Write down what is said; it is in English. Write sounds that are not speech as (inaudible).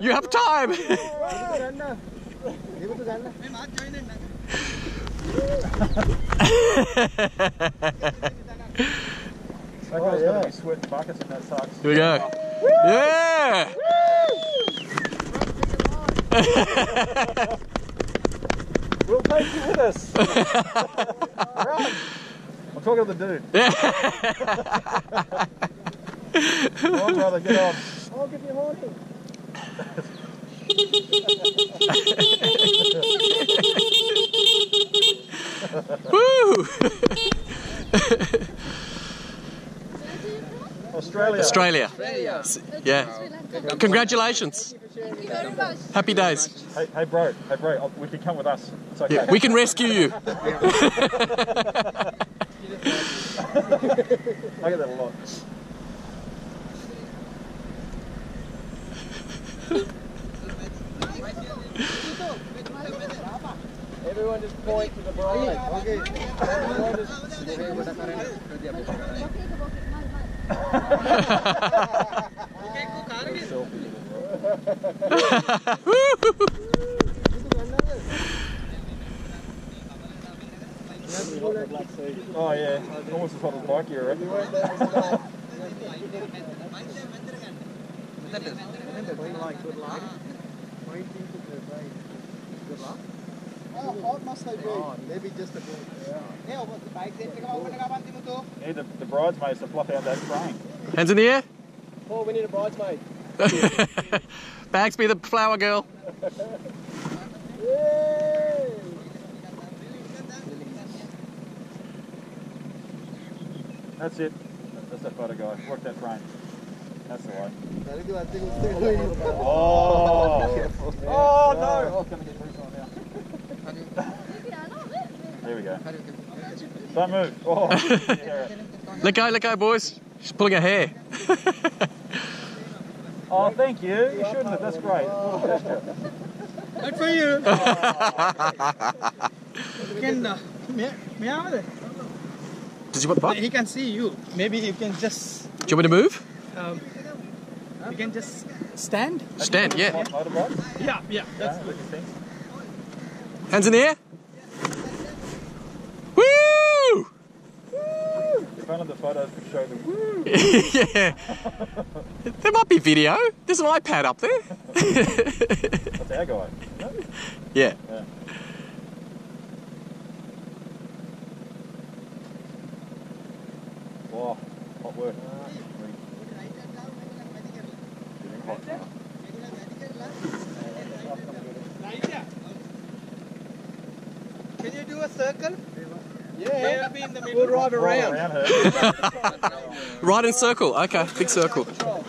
You have time. That guy's gonna be sweating buckets in that sucks. Here we go. Yeah. We'll take you with us. (laughs) Run. I'm talking to the dude. Come on, brother, get on. I'll give you horny. Woo. Australia. Australia. Yeah. Congratulations. Thank you very much. Happy days. Hey, hey, bro. Hey, bro. I'll- We can come with us. It's okay. Yeah, we can rescue you. (laughs) I get that a lot. Everyone just point to the bride. Okay. Everyone just. Oh yeah, almost as hot as (laughs) bike you reckon? How hot must they be? Maybe just a bit. Need the, the bridesmaids to flop out that frame. Hands in the air. Paul, we need a bridesmaid. (laughs) Bags be the flower girl. That's it. That's that photo guy. Work that frame. That's the way. Very good. I think it's still going. Oh! Oh no! Oh, gonna get loose on now. There we go. Don't move. Oh. yeah. (laughs) Let go, let go, boys. She's pulling her hair. (laughs) oh, thank you. You shouldn't have. That's great. Good for you. you (laughs) can, uh, meow, meow there. Did you want the butt? He can see you. Maybe you can just, Do you want me to move? um, you can just stand. Stand, yeah. Yeah, yeah. That's good. look at things. Hands in the air. Woo! If only the photos could show the woo. (laughs) yeah. There might be video. There's an iPad up there. That's our guy. yeah. Yeah. Wow, hot work. Ah, Getting hot now. Can you do a circle? Yeah. They'll be in the We'll middle. ride around. (laughs) around her. Right in circle. Okay, big circle. Control.